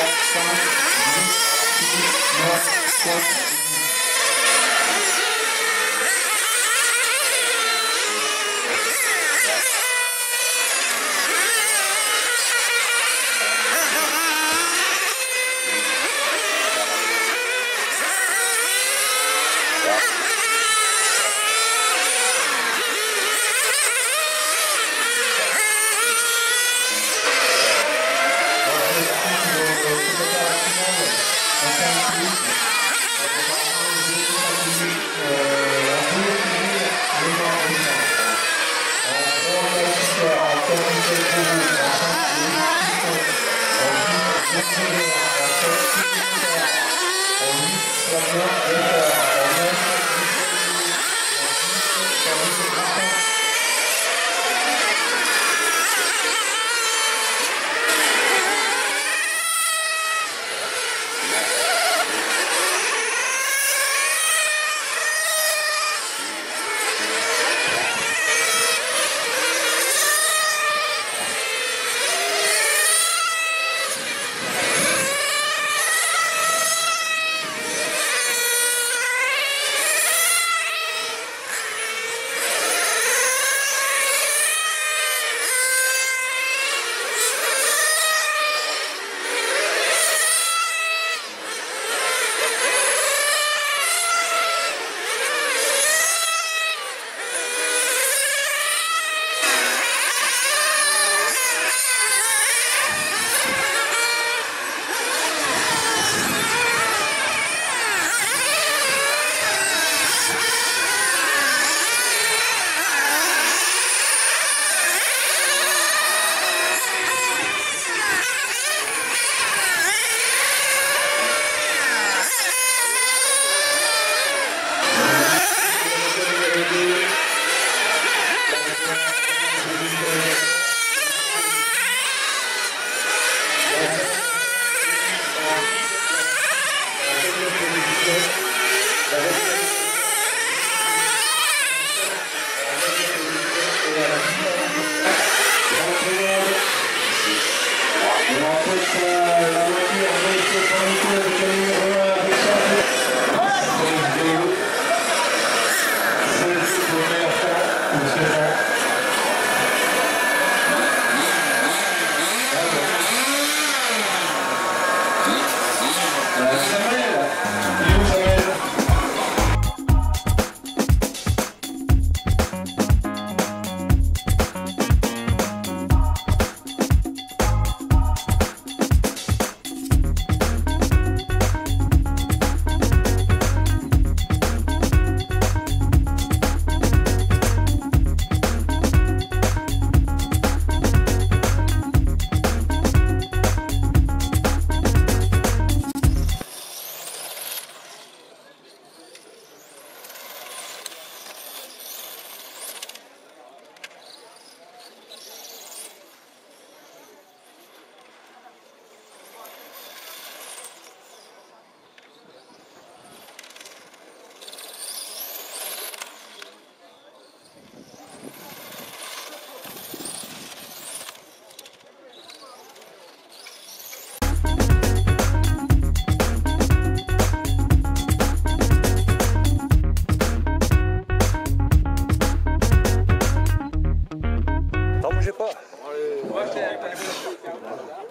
quatro, cinco, seis, sete, Yeah.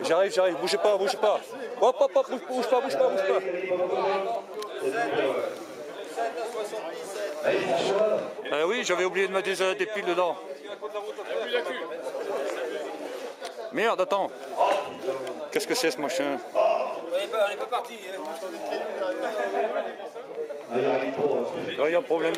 J'arrive, j'arrive, bougez pas, bougez pas. Hop, hop, hop, bouge, bouge pas, bouge pas, bouge pas. Ah oui, j'avais oublié de mettre des, euh, des piles dedans. Merde, attends. Qu'est-ce que c'est ce machin? On n'est pas parti. Hein. Il y a un problème.